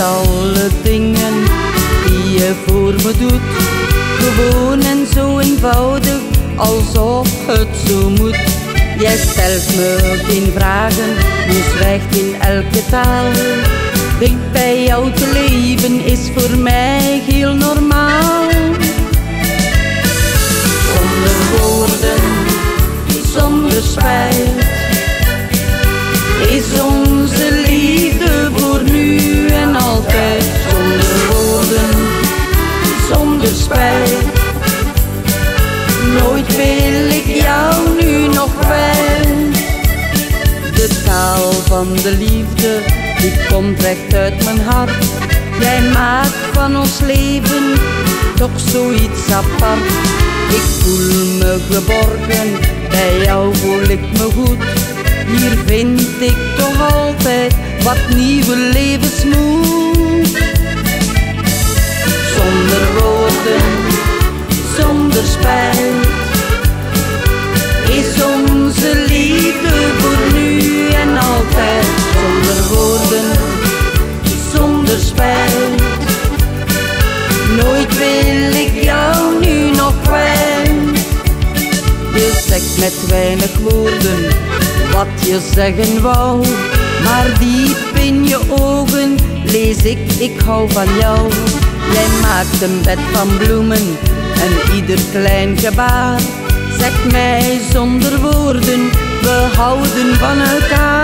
alle dingen die je voor me doet. Gewoon en zo eenvoudig, alsof het zo moet. Jij stelt me geen vragen, je zwijgt in elke taal. Dicht bij jou te leven is voor mij heel normaal. Die komt recht uit mijn hart. Jij maakt van ons leven toch zoiets apart. Ik voel me geborgen, bij jou voel ik me goed. Hier vind ik toch altijd wat nieuwe levensmoed. Met weinig woorden wat je zeggen wou, maar diep in je ogen lees ik, ik hou van jou. Jij maakt een bed van bloemen en ieder klein gebaar zegt mij zonder woorden, we houden van elkaar.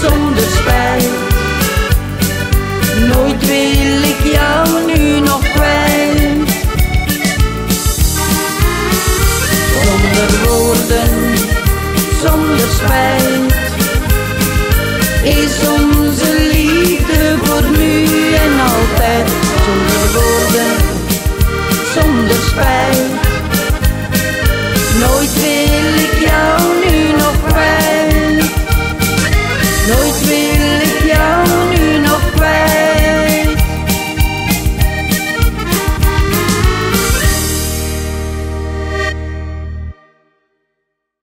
Zonder spijt, nooit wil ik jou nu nog kwijt. Zonder woorden, zonder spijt, is onze